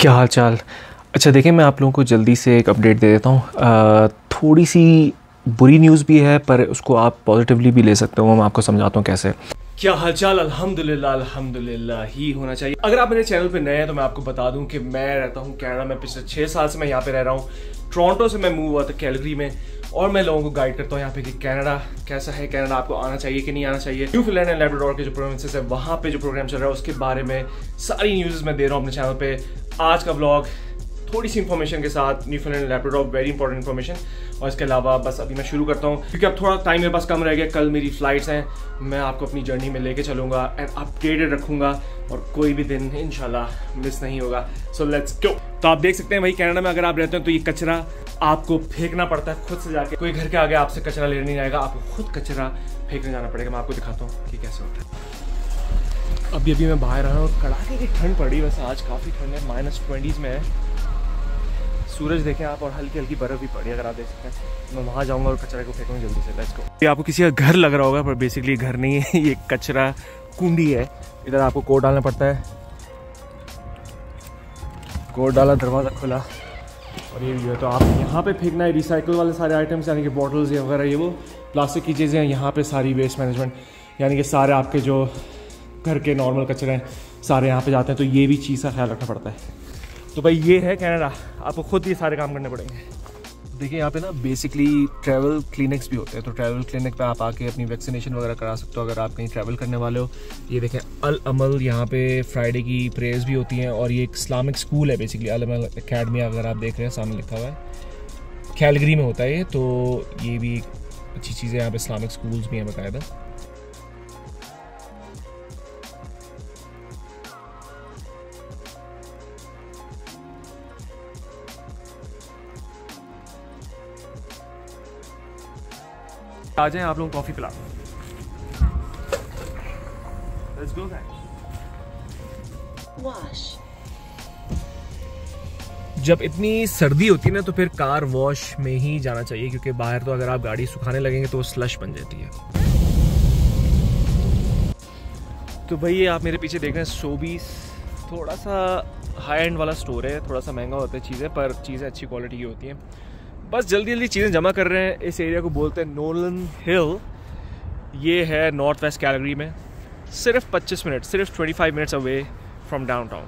क्या हाल चाल अच्छा देखिए, मैं आप लोगों को जल्दी से एक अपडेट दे देता हूँ। थोड़ी सी बुरी न्यूज़ भी है, पर उसको आप पॉजिटिवली भी ले सकते हो, मैं आपको समझाता हूँ कैसे। क्या हालचाल? अल्हम्दुलिल्लाह अल्हम्दुलिल्लाह ही होना चाहिए। अगर आप मेरे चैनल पे नए हैं तो मैं आपको बता दूँ कि मैं रहता हूँ कनाडा में। पिछले छः साल से मैं यहाँ पे रह रहा हूँ। टोरंटो से मैं मूव हुआ था कैलगरी में, और मैं लोगों को गाइड करता हूँ यहाँ पे कि कनाडा कैसा है, कनाडा आपको आना चाहिए कि नहीं आना चाहिए। न्यू फिलैंड एंड लेब्राडोर के जो प्रोविंसेस है, वहाँ पे जो प्रोग्राम चल रहा है, उसके बारे में सारी न्यूज़ मैं दे रहा हूँ अपने चैनल पे। आज का ब्लॉग थोड़ी सी इन्फॉर्मेशन के साथ न्यू फिलैंड लैपटॉप वेरी इंपॉर्टेंट इन्फॉर्मेशन और इसके अलावा बस अभी मैं शुरू करता हूँ, क्योंकि अब थोड़ा टाइम मेरे पास कम रह गया, कल मेरी फ्लाइट्स हैं, मैं आपको अपनी जर्नी में लेके चलूँगा एंड अपडेटेड रखूँगा और कोई भी दिन इंशाल्लाह मिस नहीं होगा। सो लेट्स गो तो आप देख सकते हैं भाई कनाडा में अगर आप रहते हैं तो ये कचरा आपको फेंकना पड़ता है खुद से जाके। कोई घर के आगे आपसे कचरा लेने नहीं आएगा, आपको खुद कचरा फेंकने जाना पड़ेगा। मैं आपको दिखाता हूँ कि कैसे होता है। अभी अभी मैं बाहर आया हूँ कड़ाके की ठंड पड़ी वैसे आज काफ़ी ठंड है माइनस ट्वेंटीज़ में है। सूरज देखें आप और हल्की हल्की बर्फ़ भी पड़ी अगर आप देख सकते हैं। मैं वहाँ जाऊँगा और कचरे को फेंकूँगा जल्दी से। लेट्स को ये आपको किसी का घर लग रहा होगा, पर बेसिकली घर नहीं है, ये कचरा कुंडी है। इधर आपको कोड डालना पड़ता है। कोड डाला, दरवाज़ा खुला। और ये है तो आप यहाँ पे फेंकना है रिसाइकल वाले सारे आइटम्स यानी कि बॉटल्स या वगैरह, ये वो प्लास्टिक की चीज़ें यहाँ पे सारी वेस्ट मैनेजमेंट यानी कि सारे आपके जो घर के नॉर्मल कचरे हैं, सारे यहाँ पे जाते हैं। तो ये भी चीज़ का ख्याल रखना पड़ता है। तो भाई ये है कनाडा आपको खुद ये सारे काम करने पड़ेंगे। देखिए, यहाँ पे ना बेसिकली ट्रैवल क्लिनिक्स भी होते हैं। तो ट्रैवल क्लिनिक पे आप आके अपनी वैक्सीनेशन वगैरह करा सकते हो, अगर आप कहीं ट्रैवल करने वाले हो। ये देखें, अल अमल यहाँ पे फ्राइडे की प्रेयर्स भी होती हैं, और ये एक इस्लामिक स्कूल है बेसिकली अल अमल अकेडमी अगर आप देख रहे हैं, सामने लिखा हुआ है। कैलगरी में होता है ये तो ये भी अच्छी चीज़ें यहाँ पर इस्लामिक स्कूल्स भी हैं बाकायदा आ जाए आप लोग कॉफ़ी पिला Let's go guys. Wash. जब इतनी सर्दी होती है ना तो फिर कार वॉश में ही जाना चाहिए क्योंकि बाहर तो अगर आप गाड़ी सुखाने लगेंगे तो वो स्लश बन जाती है तो भाई ये आप मेरे पीछे देख रहे हैं सोबीस थोड़ा सा हाई एंड वाला स्टोर है थोड़ा सा महँगा होता है चीज़ें पर चीज़ें अच्छी क्वालिटी की होती हैं बस जल्दी जल्दी चीज़ें जमा कर रहे हैं। इस एरिया को बोलते हैं नोलन हिल ये है नॉर्थ वेस्ट कैलगरी में। सिर्फ़ 25 मिनट, सिर्फ़ 25 मिनट्स अवे फ्रॉम डाउनटाउन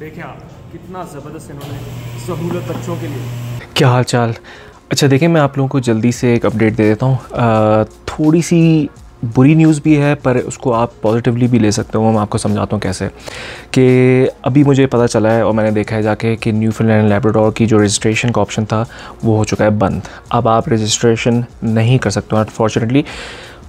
देखें आप, कितना ज़बरदस्त इन्होंने सहूलत बच्चों के लिए। क्या हाल चाल अच्छा देखिए मैं आप लोगों को जल्दी से एक अपडेट दे देता हूँ। थोड़ी सी बुरी न्यूज़ भी है, पर उसको आप पॉजिटिवली भी ले सकते हो। मैं आपको समझाता हूँ कैसे। कि अभी मुझे पता चला है और मैंने देखा है जाके कि न्यू फिनलैंड लेब्राडोर की जो रजिस्ट्रेशन का ऑप्शन था, वो हो चुका है बंद। अब आप रजिस्ट्रेशन नहीं कर सकते हो अनफॉर्चुनेटली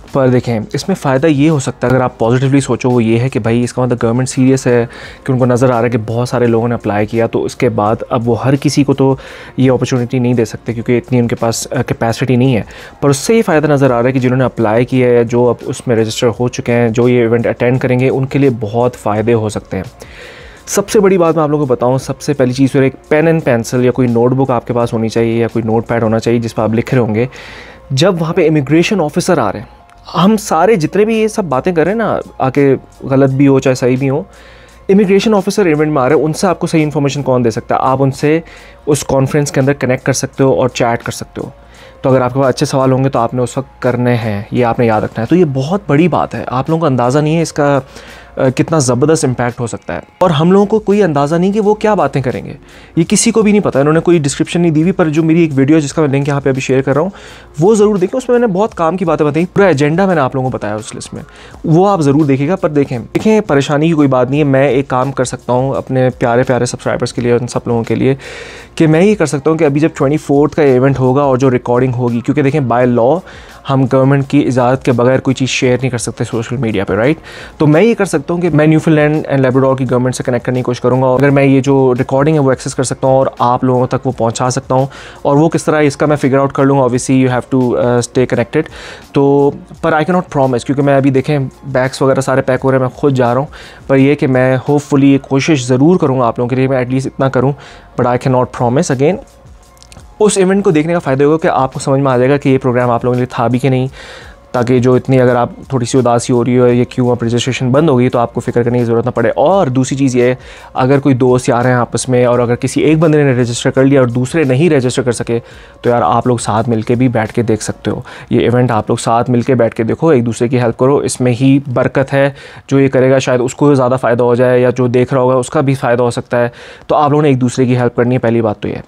पर देखें, इसमें फ़ायदा ये हो सकता है, अगर आप पॉजिटिवली सोचो, वो ये है कि भाई इसका मतलब गवर्नमेंट सीरियस है, कि उनको नज़र आ रहा है कि बहुत सारे लोगों ने अप्लाई किया तो उसके बाद अब वो हर किसी को तो ये अपॉर्चुनिटी नहीं दे सकते, क्योंकि इतनी उनके पास कैपेसिटी नहीं है। पर उससे ये फ़ायदा नज़र आ रहा है कि जिन्होंने अप्लाई किया है, जो अब उसमें रजिस्टर हो चुके हैं, जो ये इवेंट अटेंड करेंगे, उनके लिए बहुत फ़ायदे हो सकते हैं। सबसे बड़ी बात मैं आप लोगों को बताऊँ, सबसे पहली चीज़ तो एक पेन एंड पेंसिल या कोई नोटबुक आपके पास होनी चाहिए या कोई नोट पैड होना चाहिए, जिस पर आप लिख रहे होंगे। जब वहाँ पे इमिग्रेशन ऑफिसर आ रहे हैं हम सारे जितने भी ये सब बातें कर रहे हैं ना, आके गलत भी हो, चाहे सही भी हो इमिग्रेशन ऑफिसर इवेंट में आ रहे हैं, उनसे आपको सही इन्फॉर्मेशन कौन दे सकता है? आप उनसे उस कॉन्फ्रेंस के अंदर कनेक्ट कर सकते हो और चैट कर सकते हो। तो अगर आपके पास अच्छे सवाल होंगे तो आपने उस वक्त करने हैं, ये आपने याद रखना है। तो ये बहुत बड़ी बात है। आप लोगों का अंदाज़ा नहीं है इसका कितना ज़बरदस्त इम्पैक्ट हो सकता है। और हम लोगों को कोई अंदाज़ा नहीं कि वो क्या बातें करेंगे। ये किसी को भी नहीं पता, इन्होंने कोई डिस्क्रिप्शन नहीं दी हुई, पर जो मेरी एक वीडियो जिसका मैं लिंक यहाँ पे अभी शेयर कर रहा हूँ, वो ज़रूर देखें उसमें मैंने बहुत काम की बातें बताई, पूरा एजेंडा मैंने आप लोगों को बताया उस लिस्ट में। वो आप ज़रूर देखेगा, पर देखें देखें, परेशानी की कोई बात नहीं है। मैं एक काम कर सकता हूँ अपने प्यारे प्यारे सब्सक्राइबर्स के लिए उन सब लोगों के लिए कि मैं ये कर सकता हूँ कि अभी जब ट्वेंटी का इवेंट होगा और जो रिकॉर्डिंग होगी, क्योंकि देखें बाय लॉ हम गवर्नमेंट की इजाज़त के बगैर कोई चीज़ शेयर नहीं कर सकते सोशल मीडिया पे राइट तो मैं ये कर सकता हूँ कि मैं न्यूफीलैंड एंड लेबोडोर की गवर्नमेंट से कनेक्ट करने की कोशिश करूँगा अगर मैं ये जो रिकॉर्डिंग है वो एक्सेस कर सकता हूँ और आप लोगों तक वो पहुँचा सकता हूँ और वो किस तरह इसका मैं फिगर आउट कर लूँगा obviously you have to stay connected तो पर आई के नॉट प्रॉमिस क्योंकि मैं अभी देखें बैग्स वगैरह सारे पैक हो रहे हैं, मैं खुद जा रहा हूँ। पर यह कि मैं होपफुली कोशिश ज़रूर करूँगा आप लोगों के लिए, मैं एटलीस्ट इतना करूँ but I can not promise again उस इवेंट को देखने का फ़ायदा होगा कि आपको समझ में आ जाएगा कि ये प्रोग्राम आप लोगों के लिए था भी कि नहीं, ताकि जो इतनी अगर आप थोड़ी सी उदासी हो रही हो, या क्यों आप रजिस्ट्रेशन बंद होगी तो आपको फ़िक्र करने की ज़रूरत ना पड़े। और दूसरी चीज़ ये अगर कोई दोस्त यार हैं आपस में, और अगर किसी एक बंदे ने रजिस्टर कर लिया और दूसरे नहीं रजिस्टर कर सके तो यार आप लोग साथ मिल भी बैठ के देख सकते हो। ये इवेंट आप लोग साथ मिल के बैठ के देखो, एक दूसरे की हेल्प करो, इसमें ही बरकत है, जो ये करेगा शायद उसको ज़्यादा फ़ायदा हो जाए, या जो देख रहा होगा उसका भी फ़ायदा हो सकता है। तो आप लोगों ने एक दूसरे की हेल्प करनी है, पहली बात तो ये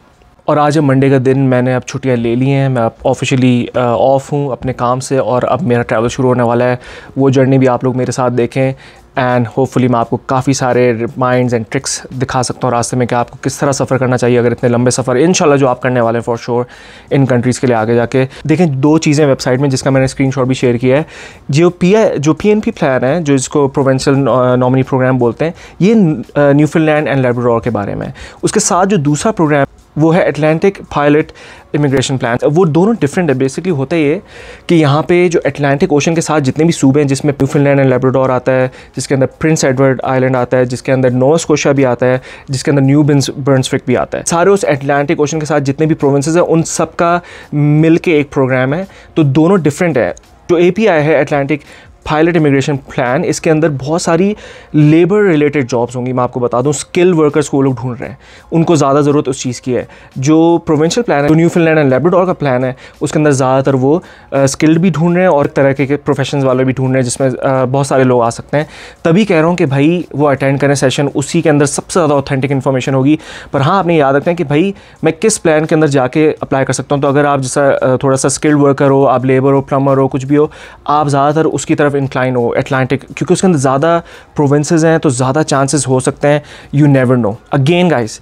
और आज है मंडे का दिन, मैंने अब छुट्टियाँ ले ली हैं, मैं अब ऑफिशियली ऑफ़ हूँ अपने काम से और अब मेरा ट्रैवल शुरू होने वाला है। वो जर्नी भी आप लोग मेरे साथ देखें एंड होपफुली मैं आपको काफ़ी सारे रिमाइंड्स एंड ट्रिक्स दिखा सकता हूँ रास्ते में कि आपको किस तरह सफ़र करना चाहिए अगर इतने लंबे सफ़र इन जो आप करने वाले हैं फॉर श्योर इन कंट्रीज़ के लिए आगे जाके। देखें दो चीज़ें वेबसाइट में जिसका मैंने स्क्रीन भी शेयर किया है। जो पी जो पी एन पी प्लान है, जो इसको प्रोवेंशल नॉमिनी प्रोग्राम बोलते हैं, ये न्यूफिलैंड एंड लेबरडोर के बारे में उसके साथ जो दूसरा प्रोग्राम वो है अटलांटिक पायलट इमिग्रेशन प्लान वो दोनों डिफरेंट है. बेसिकली होता ये कि यहाँ पे जो अटलांटिक ओशन के साथ जितने भी सूबे हैं, जिसमें न्यूफिनलैंड एंड लेब्राडोर आता है, जिसके अंदर प्रिंस एडवर्ड आइलैंड आता है, जिसके अंदर नॉर्थ कोशा भी आता है, जिसके अंदर न्यू बर्नसफ्रिक भी आता है। सारे उस अटलांटिक ओशन के साथ जितने भी प्रोविंसेस हैं, उन सब का मिल के एक प्रोग्राम है। तो दोनों डिफरेंट है। जो ए है अटलांटिक पायलट इमिग्रेशन प्लान, इसके अंदर बहुत सारी लेबर रिलेटेड जॉब्स होंगी, मैं आपको बता दूँ स्किल वर्कर्स को लोग ढूंढ रहे हैं। उनको ज़्यादा ज़रूरत उस चीज़ की है। जो प्रोविंशियल प्लान है, जो न्यूफिनलैंड एंड लेबरडोर का प्लान है, उसके अंदर ज़्यादातर वो स्किल्ड भी ढूंढ रहे हैं और तरह के प्रोफेशन वाले भी ढूंढ रहे हैं, जिसमें बहुत सारे लोग आ सकते हैं। तभी कह रहा हूँ कि भाई, वो अटेंड करें सेशन उसी के अंदर सबसे ज़्यादा ऑथेंटिक इन्फॉर्मेशन होगी। पर हाँ आपने याद रखना है कि भाई, मैं किस प्लान के अंदर जाके अप्लाई कर सकता हूँ? तो अगर आप जैसा थोड़ा सा स्किल्ड वर्कर हो, आप लेबर हो प्लम्बर हो, कुछ भी हो, आप ज़्यादातर उसकी तरफ़ इंक्लाइन हो एटलांटिक क्योंकि उसके अंदर ज़्यादा प्रोविंसेस हैं तो ज़्यादा चांसेस हो सकते हैं you never know again guys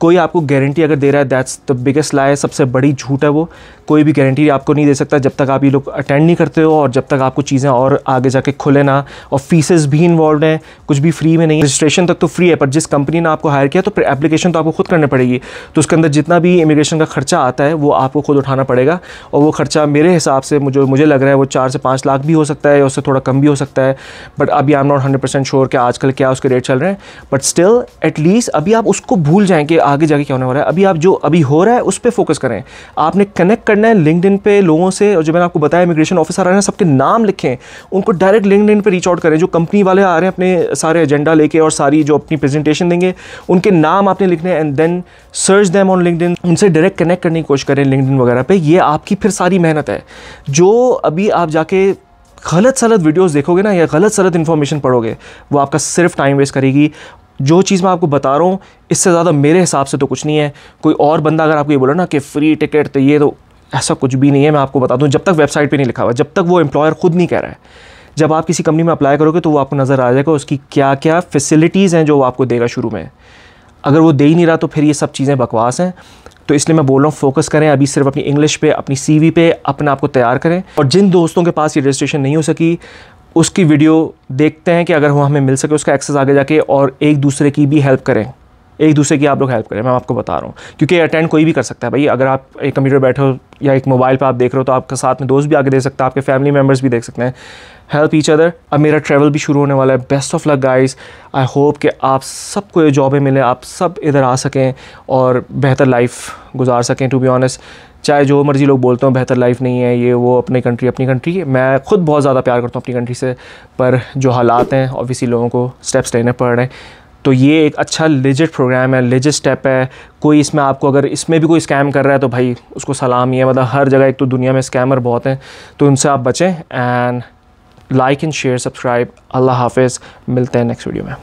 कोई आपको गारंटी अगर दे रहा है दैट्स द बिगेस्ट लाई सबसे बड़ी झूठ है वो। कोई भी गारंटी आपको नहीं दे सकता जब तक आप ये लोग अटेंड नहीं करते हो और जब तक आपको चीज़ें और आगे जाके खुले ना, और फीसेस भी इन्वॉल्व हैं, कुछ भी फ्री में नहीं रजिस्ट्रेशन तक तो फ्री है, पर जिस कंपनी ने आपको हायर किया तो एप्लीकेशन तो आपको खुद करनी पड़ेगी। तो उसके अंदर जितना भी इमिग्रेशन का खर्चा आता है, वो आपको खुद उठाना पड़ेगा। और वो खर्चा मेरे हिसाब से मुझे मुझे लग रहा है वो चार से पाँच लाख भी हो सकता है, या उससे थोड़ा कम भी हो सकता है। बट अभी I am not hundred percent sure कि आजकल क्या उसके रेट चल रहे हैं। बट स्टिल एटलीस्ट अभी आप उसको भूल जाएँ कि आगे जाके क्या होने वाला है? अभी आप जो अभी हो रहा है, उस पर फोकस करें। आपने कनेक्ट करना है लिंकड पे लोगों से, और जो मैंने आपको बताया इमिग्रेशन ऑफिसर आ रहे हैं, सबके नाम लिखें। उनको डायरेक्ट लिंकड पे रीच आउट करें। जो कंपनी वाले आ रहे हैं, अपने सारे एजेंडा लेके और सारी जो अपनी प्रेजेंटेशन देंगे, उनके नाम आपने लिखने and then search them on LinkedIn उनसे डायरेक्ट कनेक्ट करने की कोशिश करें लिंकड वगैरह पर ये आपकी फिर सारी मेहनत है। जो अभी आप जाके गलत सलत वीडियोस देखोगे ना, या गलत सलत इन्फॉर्मेशन पढ़ोगे, वो आपका सिर्फ़ टाइम वेस्ट करेगी। जो चीज़ मैं आपको बता रहा हूँ, इससे ज़्यादा मेरे हिसाब से तो कुछ नहीं है। कोई और बंदा अगर आपको ये बोला ना कि फ्री टिकट तो ये तो ऐसा कुछ भी नहीं है, मैं आपको बता दूँ, जब तक वेबसाइट पर नहीं लिखा हुआ, जब तक वो एम्प्लॉयर खुद नहीं कह रहा है, जब आप किसी कंपनी में अप्लाई करोगे तो वो आपको नज़र आ जाएगा उसकी क्या क्या फैसिलिटीज़ हैं जो वो आपको देगा शुरू में। अगर वो दे ही नहीं रहा तो फिर ये सब चीज़ें बकवास हैं। तो इसलिए मैं बोल रहा हूँ फोकस करें, अभी सिर्फ़ अपनी इंग्लिश पे, अपनी सीवी पे, अपने आप को तैयार करें। और जिन दोस्तों के पास ये रजिस्ट्रेशन नहीं हो सकी उसकी वीडियो देखते हैं कि अगर वो हमें मिल सके, उसका एक्सेस आगे जाके और एक दूसरे की भी हेल्प करें। एक दूसरे की आप लोग हेल्प करें, मैं आपको बता रहा हूँ। क्योंकि अटेंड कोई भी कर सकता है। भाई, अगर आप एक कंप्यूटर बैठे हो या एक मोबाइल पर आप देख रहे हो तो आपके साथ में दोस्त भी आगे दे सकते हैं, आपके फैमिली मेंबर्स भी देख सकते हैं। हेल्प ईच अदर अब मेरा ट्रैवल भी शुरू होने वाला है। Best of luck guys I hope कि आप सबको ये जॉबें मिलें, आप सब इधर आ सकें और बेहतर लाइफ गुजार सकें टू बी ऑनेस्ट चाहे जो मर्ज़ी लोग बोलते हो, बेहतर लाइफ नहीं है, ये, वो, अपनी कंट्री अपनी कंट्री मैं खुद बहुत ज़्यादा प्यार करता हूँ अपनी कंट्री से, पर जो हालात हैं ऑब्वियसली लोगों को स्टेप्स लेने पड़ रहे हैं। तो ये एक अच्छा लेजिट प्रोग्राम है लेजिट स्टेप है। कोई इसमें आपको अगर इसमें भी कोई स्कैम कर रहा है तो भाई उसको सलाम ही है मतलब हर जगह, एक तो दुनिया में स्कैमर बहुत हैं तो उनसे आप बचें and like and share subscribe अल्लाह हाफिज़, मिलते हैं नेक्स्ट वीडियो में।